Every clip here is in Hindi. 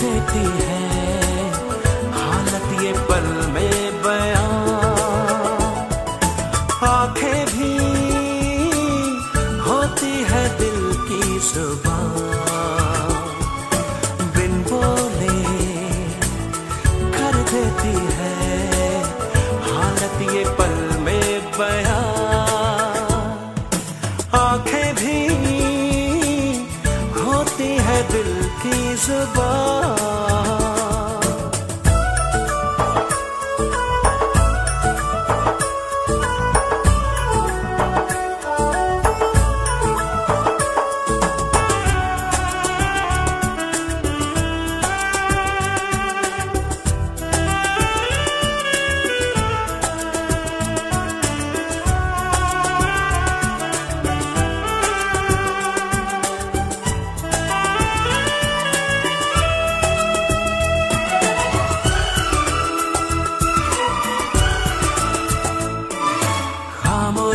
देती है। की ज़ुबान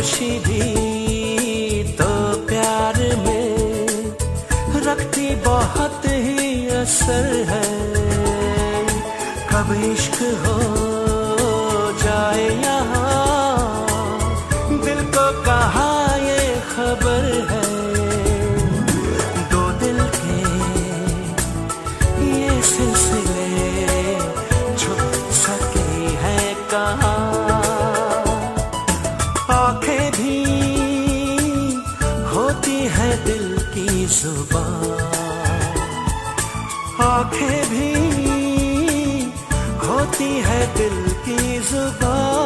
खामोशी भी तो प्यार में रखती बहुत ही असर है। कब इश्क हो भी होती है दिल की ज़ुबान। आँखें भी होती है दिल की ज़ुबान।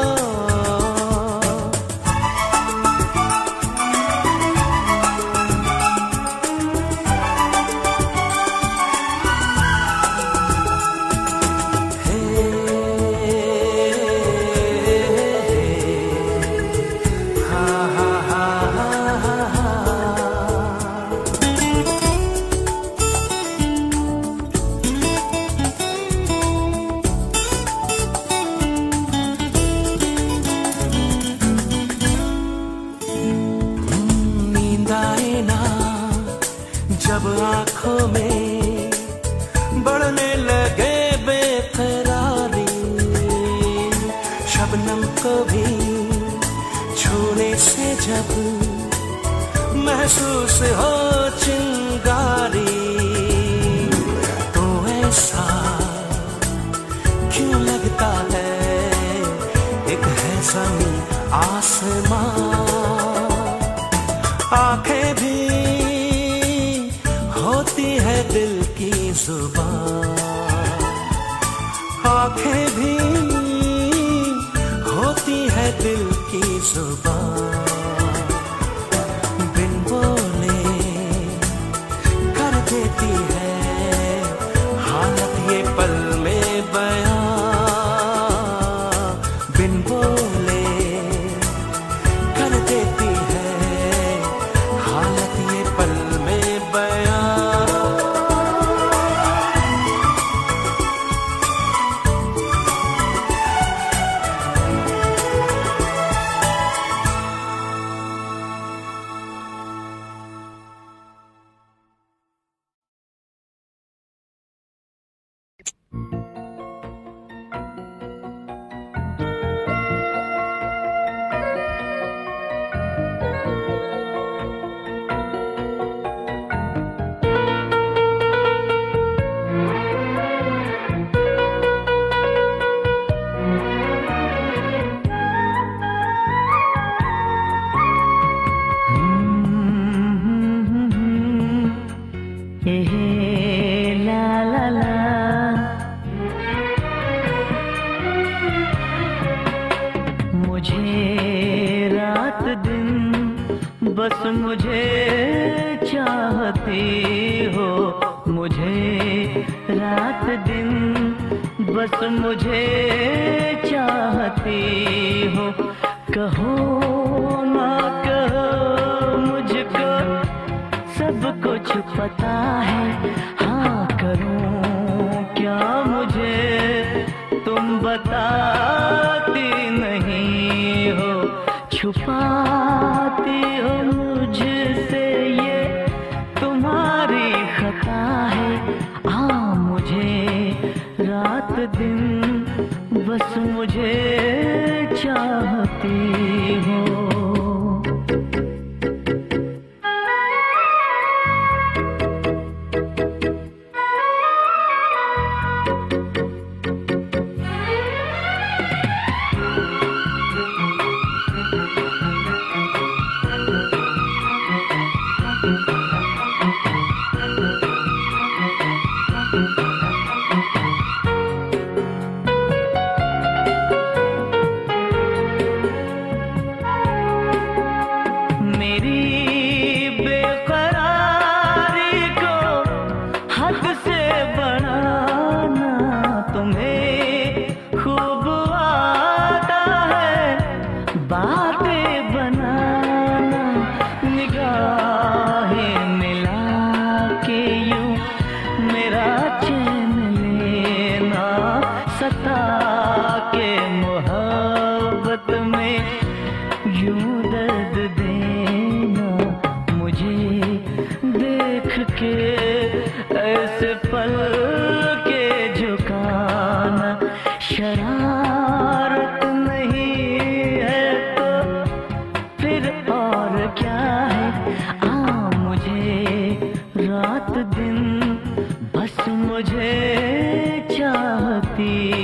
मुझे रात दिन बस मुझे चाहती हो। मुझे रात दिन बस मुझे चाहती हो। कहो ना कहो, मुझको सब कुछ पता है। हाँ करूँ क्या मुझे तुम बता आते हो। जाती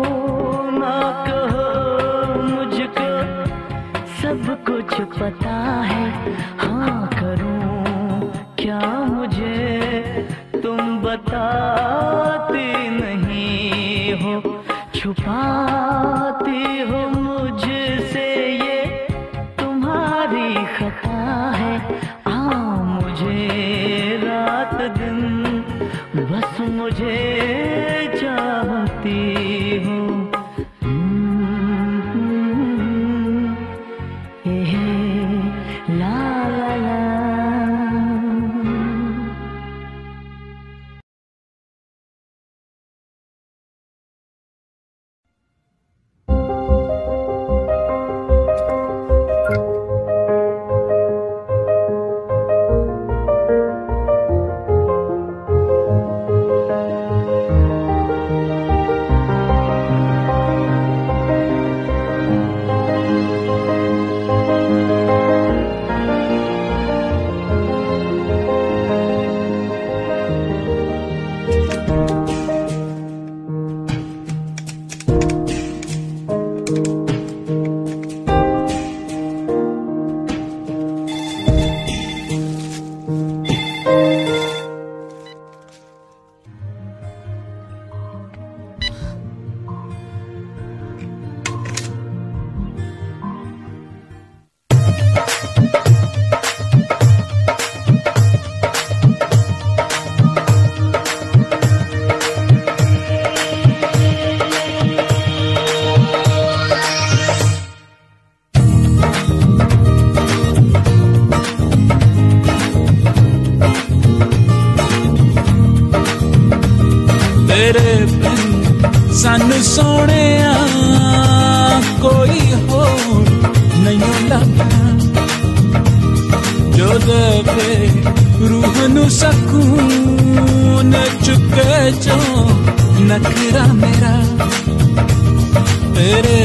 हाँ करूँ? क्या मुझे तुम बताती नहीं हो? छुपाती हो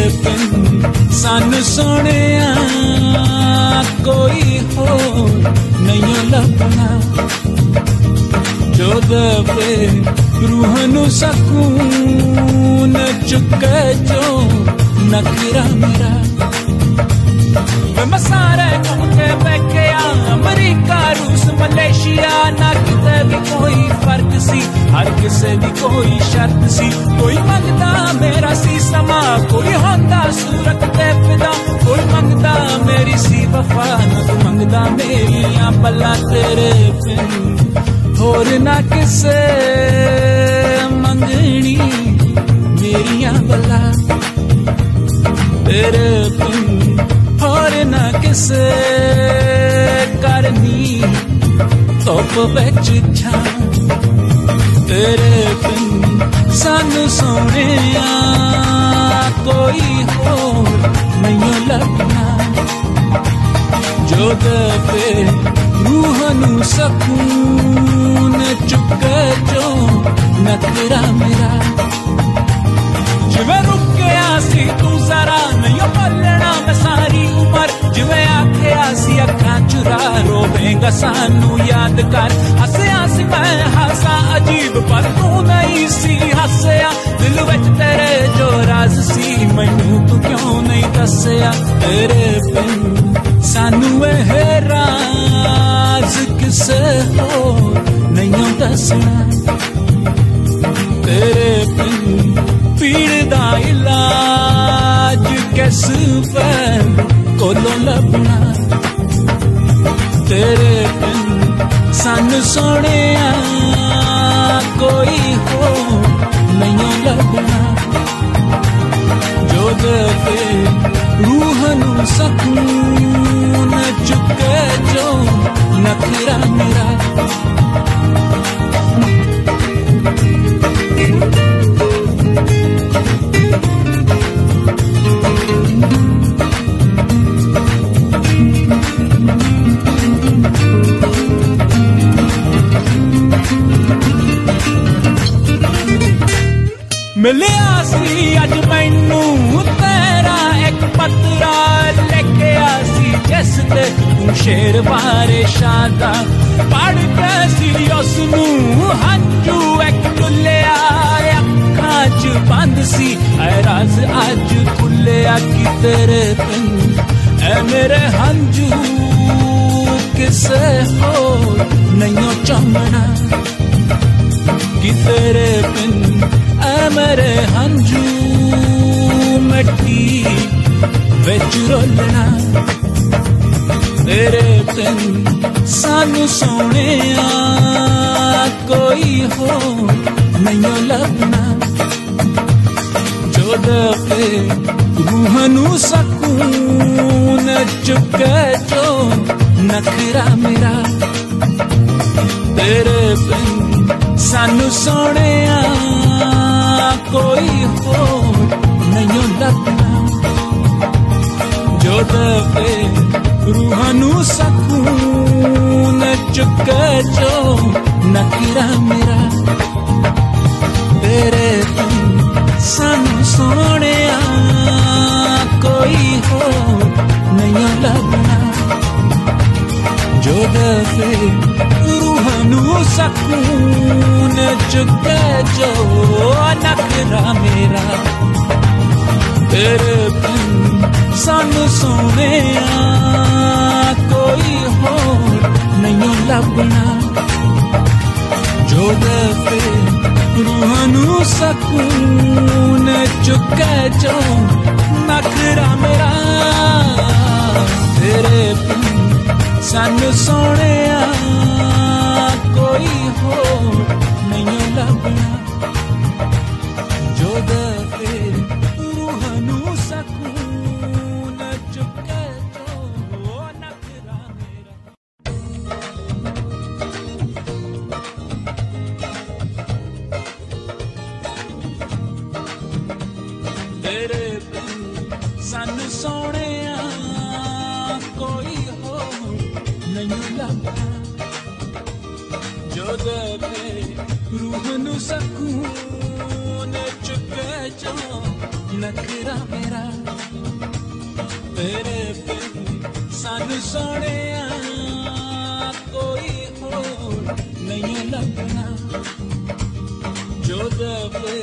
ਤੇਰੇ ਬਿਨ ਸਾਨੂੰ ਸੋਹਣਿਆ ਕੋਈ ਹੋਰ ਨਹੀਂ ਲੱਭਣਾ ਜੋ ਦੇਵੇ ਰੂਹ ਨੂੰ ਸਕੂਨ ਚੁੱਕੇ ਜੋ ਨਖਰਾ ਮੇਰਾ ਮੈਂ ਸਾਰੇ ਘੁੰਮ ਕੇ ਬੈਠਿਆ ਅਮਰੀਕਾ ਰੂਸ ਮਲੇਸ਼ੀਆ ਨਾ ਕਿਤੇ ਵੀ ਕੋਈ ਫਰਕ ਸੀ ਹਰ ਕਿਸੇ ਦੀ ਕੋਈ ਸ਼ਰਤ ਸੀ ਕੋਈ ਮੰਗਦਾ ਮੇਰਾ ਸੀ ਸਮਾ ਕੋਈ ਹੁੰਦਾ ਸੂਰਤ ਤੇ ਪਿਦਾ ਕੋਈ ਮੰਗਦਾ ਮੇਰੀ ਸੀ ਵਫਾ ਨਾ ਮੰਗਦਾ ਮੇਰੀਆਂ ਪੱਲਾ ਤੇਰੇ ਪਿੰਡ ਹੋਰ ਨਾ ਕਿਸੇ ਮੰਗਣੀ ਮੇਰੀਆਂ ਬੱਲਾ तेरे बिन और न किसे। करनी तोप बेच छा तेरे बिन सानू सोने कोई हो नहीं लगना। जो दे रूह नू सकून चुप जो नकरा मेरा। ਅੱਖਾਂ ਚੁਰਾ ਰੋਵੇਂਗਾ ਸਾਨੂੰ ਯਾਦ ਕਰ ਹੱਸਿਆ ਸੀ ਮੈਂ ਹਾਸਾ ਅਜੀਬ ਪਰ ਤੂੰ ਨਹੀਂ ਸੀ ਹੱਸਿਆ ਦਿਲ ਵਿੱਚ ਤੇਰੇ ਜੋ ਰਾਜ਼ ਸੀ ਮੈਨੂੰ ਤੂੰ ਕਿਉਂ ਨਹੀਂ ਦੱਸਿਆ ਤੇਰੇ ਬਿਨ ਸਾਨੂੰ ਇਹ ਰਾਜ਼ ਕਿਸੇ ਹੋਰ ਨਹੀਂ ਦੱਸਣਾ सोने कोई हो नहीं लगना जो दे रूहनु चुके जो बंद सी, ऐ राज आज खुले आकी तेरे पिन। ऐ मेरे हंजू किसे हो नहीं चमना कि तेरे पिन। ऐ मेरे हंजू मिट्टी विच रोलना। तेरे पिन सानू सोने कोई हो नहीं लगना याद पे घूहनु सकून चुप जो नखरा मेरा। तेरे बिन सानू सोने कोई हो नहीं लगना जो दे, रूहनु सकून जो नखरा मेरा। तेरे बिन ਸਾਨੂੰ ਸੋਹਣਿਆ ਕੋਈ ਹੋਰ ਨਹੀਂ ਲੱਭਣਾ ਜੋ ਦਵੇ ਰੂਹ ਨੂੰ ਸਕੂਨ ਚੁੱਕੇ ਜੋ ਨਖਰਾ ਮੇਰਾ ਤੇਰੇ ਬਿਨ ਸਾਨੂੰ ਸੋਹਣਿਆ ਕੋਈ ਹੋਰ ਨਹੀਂ ਲੱਭਣਾ ਜੋ ਦਵੇ रूहनु सकून चुके जो नखरा मेरा। तेरे सन सोने कोई हो नहीं। सबे रूह नु सकून चुके जो, नखरा मेरा। तेरे बिन सन सोने कोई हो नहीं लगना। जो दबे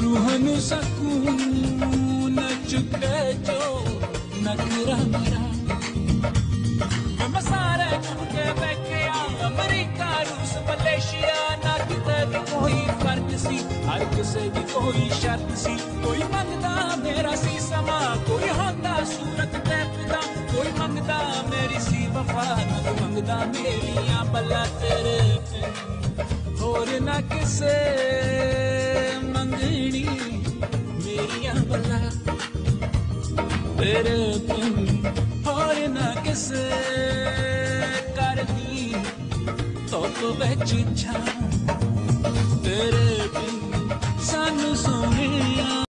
रूहन सकून चुके जो, नखरा मेरा। हर किसे दी कोई शर्त सी, कोई मंगता मेरा सी समा कोई होंदा सूरत तैपदा कोई मंगदा मेरी सी वफा, कोई मंगदा मेरियाँ बल्ला तेरे होर ना किसे मंगनी मेरिया बल्ला तेरे पिन होर ना किसे करदी तो तू बेचिच्छा तेरे